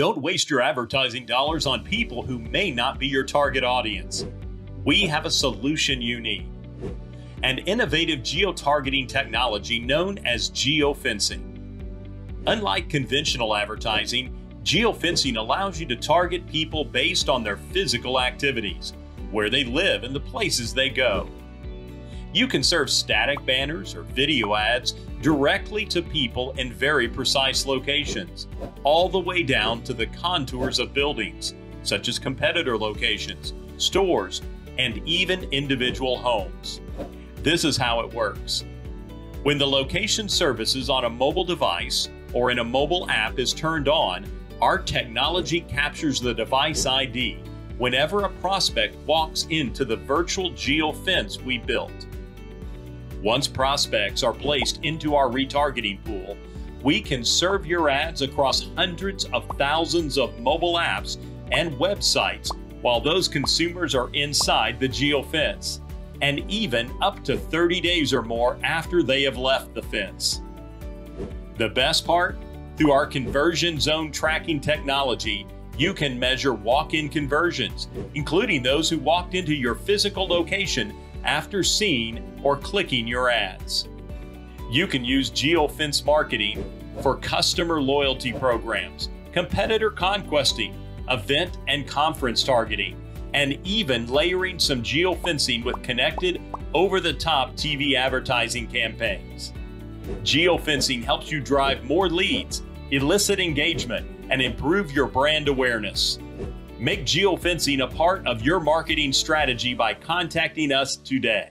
Don't waste your advertising dollars on people who may not be your target audience. We have a solution you need an innovative geotargeting technology known as geofencing. Unlike conventional advertising, geofencing allows you to target people based on their physical activities, where they live, and the places they go. You can serve static banners or video ads directly to people in very precise locations, all the way down to the contours of buildings, such as competitor locations, stores, and even individual homes. This is how it works. When the location services on a mobile device or in a mobile app is turned on, our technology captures the device ID whenever a prospect walks into the virtual geofence we built. Once prospects are placed into our retargeting pool, we can serve your ads across hundreds of thousands of mobile apps and websites while those consumers are inside the geofence and even up to 30 days or more after they have left the fence. The best part? Through our conversion zone tracking technology, you can measure walk in conversions, including those who walked into your physical location after seeing or clicking your ads. You can use geofence marketing for customer loyalty programs, competitor conquesting, event and conference targeting, and even layering some geofencing with connected over the top TV advertising campaigns. Geofencing helps you drive more leads, elicit engagement, and improve your brand awareness. Make geofencing a part of your marketing strategy by contacting us today.